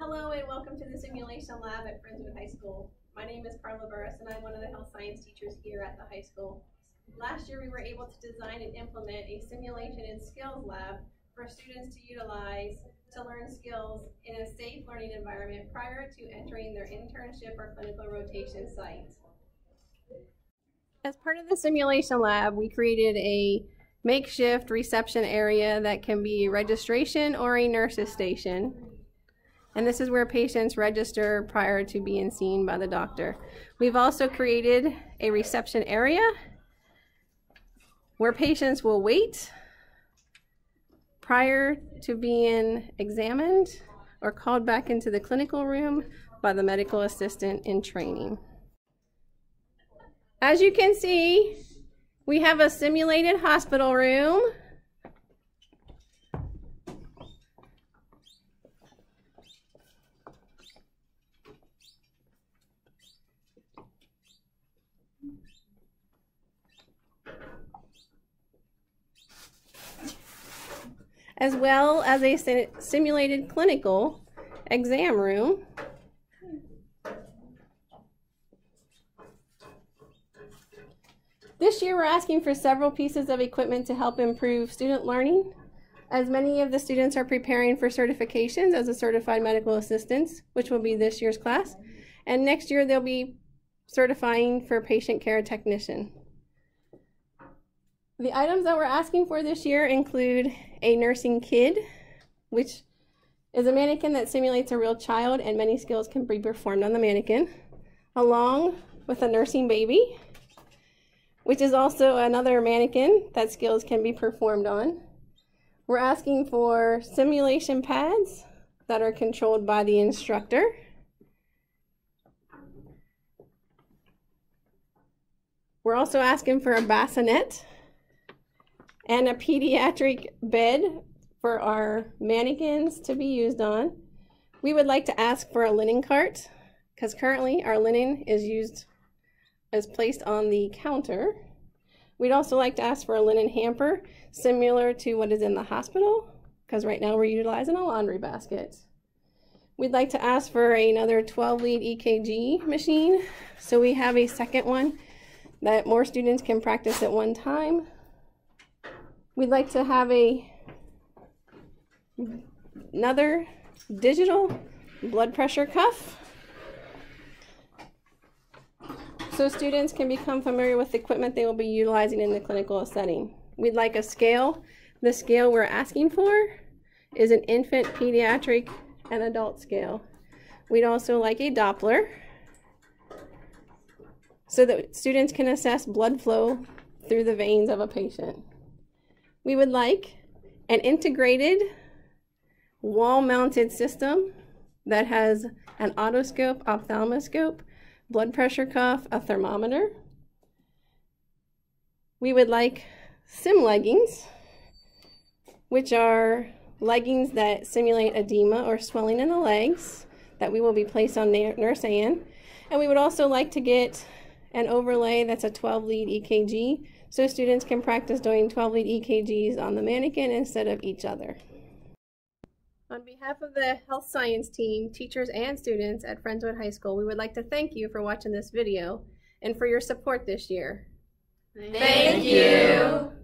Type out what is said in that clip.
Hello and welcome to the simulation lab at Friendswood High School. My name is Carla Burris and I'm one of the health science teachers here at the high school. Last year we were able to design and implement a simulation and skills lab for students to utilize to learn skills in a safe learning environment prior to entering their internship or clinical rotation site. As part of the simulation lab, we created a makeshift reception area that can be registration or a nurse's station. And this is where patients register prior to being seen by the doctor. We've also created a reception area where patients will wait prior to being examined or called back into the clinical room by the medical assistant in training. As you can see, we have a simulated hospital room. As well as a simulated clinical exam room. This year we're asking for several pieces of equipment to help improve student learning. As many of the students are preparing for certifications as a certified medical assistants, which will be this year's class, and next year they'll be certifying for patient care technician. The items that we're asking for this year include a nursing kid, which is a mannequin that simulates a real child and many skills can be performed on the mannequin, along with a nursing baby, which is also another mannequin that skills can be performed on. We're asking for simulation pads that are controlled by the instructor. We're also asking for a bassinet and a pediatric bed for our mannequins to be used on. We would like to ask for a linen cart because currently our linen is used as placed on the counter. We'd also like to ask for a linen hamper similar to what is in the hospital because right now we're utilizing a laundry basket. We'd like to ask for another 12 lead EKG machine so we have a second one that more students can practice at one time We'd like to have a another digital blood pressure cuff so students can become familiar with the equipment they will be utilizing in the clinical setting. We'd like a scale. The scale we're asking for is an infant, pediatric, and adult scale. We'd also like a Doppler so that students can assess blood flow through the veins of a patient. We would like an integrated wall-mounted system that has an otoscope, ophthalmoscope, blood pressure cuff, a thermometer. We would like sim leggings, which are leggings that simulate edema or swelling in the legs that we will be placed on Nurse Anne. And we would also like to get an overlay that's a 12 lead EKG so students can practice doing 12 lead EKGs on the mannequin instead of each other. On behalf of the health science team, teachers, and students at Friendswood High School, we would like to thank you for watching this video and for your support this year. Thank you.